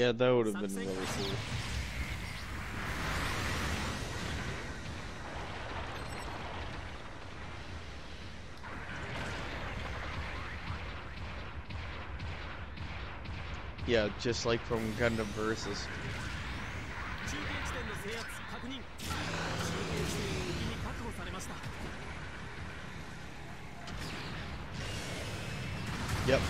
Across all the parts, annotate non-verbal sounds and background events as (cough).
Yeah, that would have been really cool. Yeah, just like from Gundam Versus. Yep.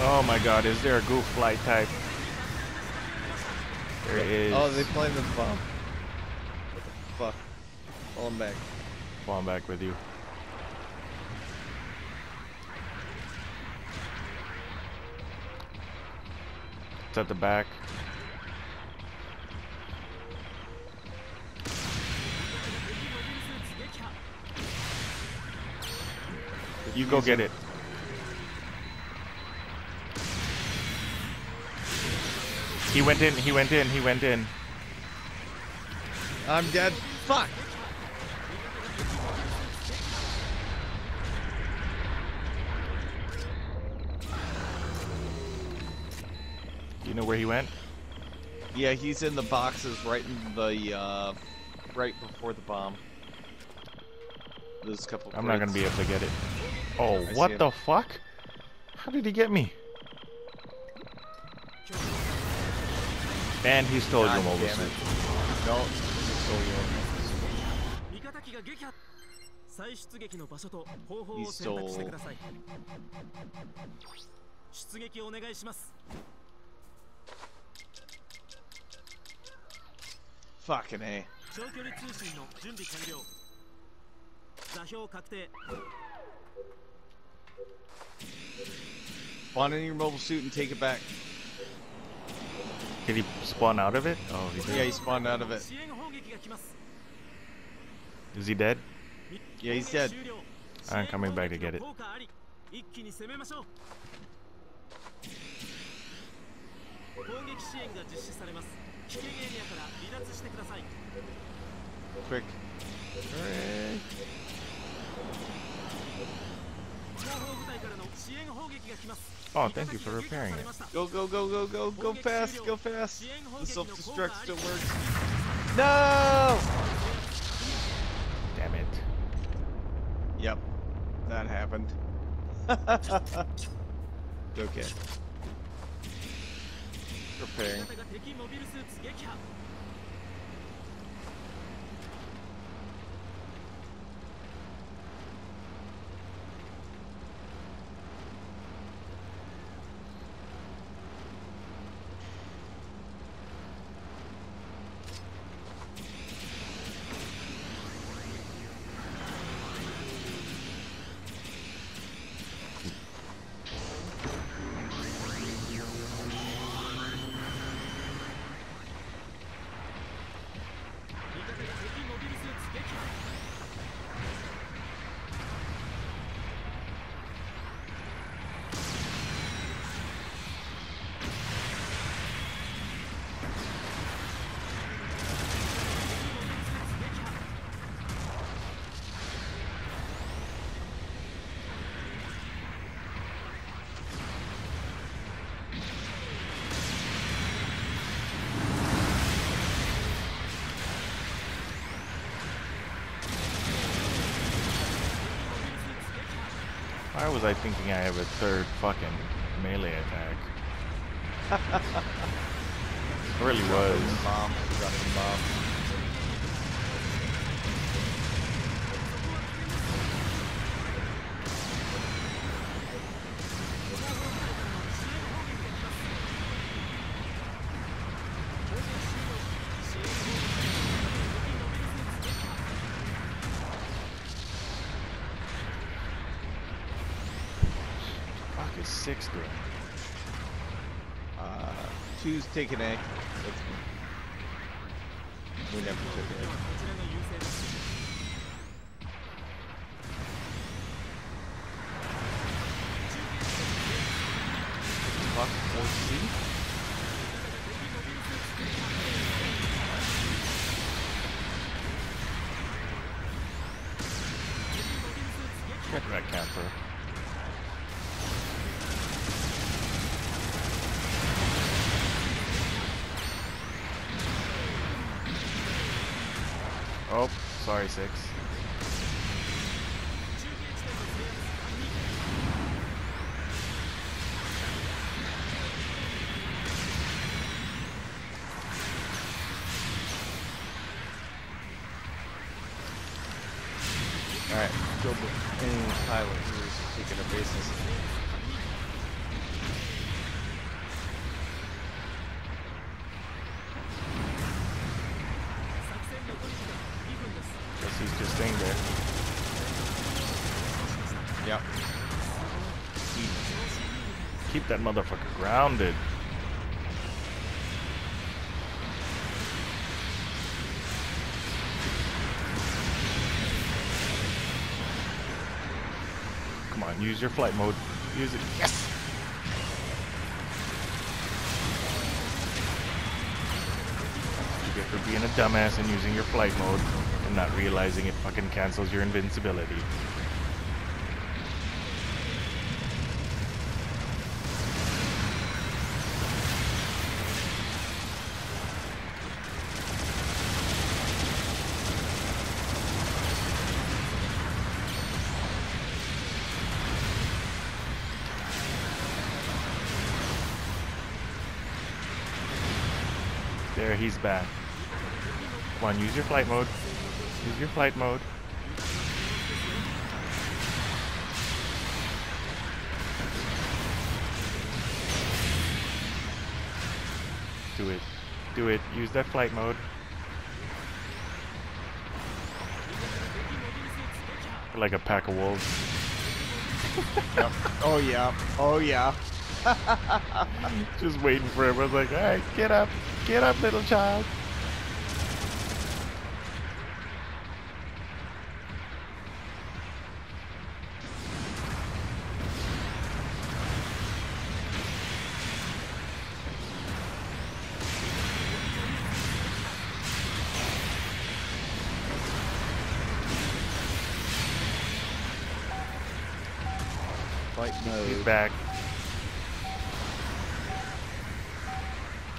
Oh my god, is there a Gouf flight type? There oh, is. Oh, they playing the bomb. What the fuck? Fall him back. Well, I'm back with you. It's at the back. You go get it. He went in, he went in, he went in. I'm dead. Fuck! You know where he went? Yeah, he's in the boxes right in the, uh, right before the bomb. There's a couple I'm not gonna be able to get it. Oh, I what the fuck? How did he get me? And he stole God your mobile damn it. suit. No, he stole yours. 味方機が撃破再出撃の場所と方法を He 選択してくだ stole- さい出撃お願いします Fucking A. 長距離通信の準備完了座標確定 Spawn in your mobile suit and take it back. Did he spawn out of it? Oh, he did. Yeah, he spawned out of it. Is he dead? Yeah, he's dead. I'm coming back to get it. Quick. Hooray. Oh, thank you for repairing it. Go, go, go, go, go, go fast, go fast. The self-destruct still works. No! Damn it. Yep, that happened. (laughs) okay. Repairing. Why was I thinking I have a third fucking melee attack? (laughs) It really was. Bomb. the sixth round. Uh, two's taken A. We never took A. Puck or Check that camper. Oh, sorry, six. Alright, go and Tyler, who's taking a basis. He's just staying there. Yep. Keep that motherfucker grounded. Come on, use your flight mode. Use it. Yes! You get for being a dumbass and using your flight mode and not realizing it fucking cancels your invincibility. There, he's back. Come on, use your flight mode. Use your flight mode. Do it. Do it. Use that flight mode. We're like a pack of wolves. Yep. Oh yeah. Oh yeah. (laughs) Just waiting for was like, alright, get up. Get up, little child. mode. He's back.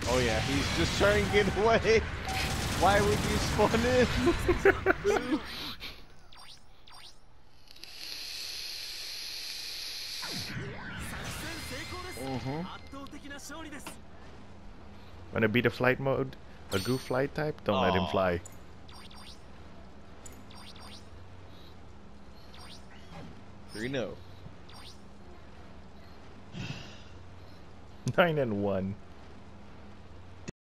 Oh yeah, he's just trying to get away. (laughs) Why would you spawn in? (laughs) uh -huh. Wanna be the flight mode? A Gouf flight type? Don't Aww. let him fly. Three no. Nine and one.